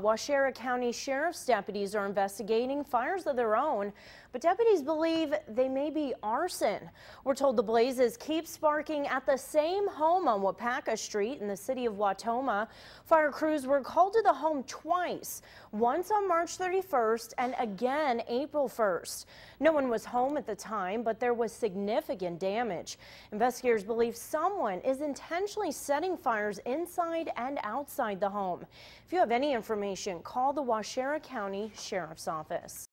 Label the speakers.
Speaker 1: Waushara County Sheriff's deputies are investigating fires of their own, but deputies believe they may be arson. We're told the blazes keep sparking at the same home on Wapaka Street in the city of Wautoma. Fire crews were called to the home twice, once on March 31st and again April 1st. No one was home at the time, but there was significant damage. Investigators believe someone is intentionally setting fires inside and outside the home. If you have any information, call the Waushara County Sheriff's Office.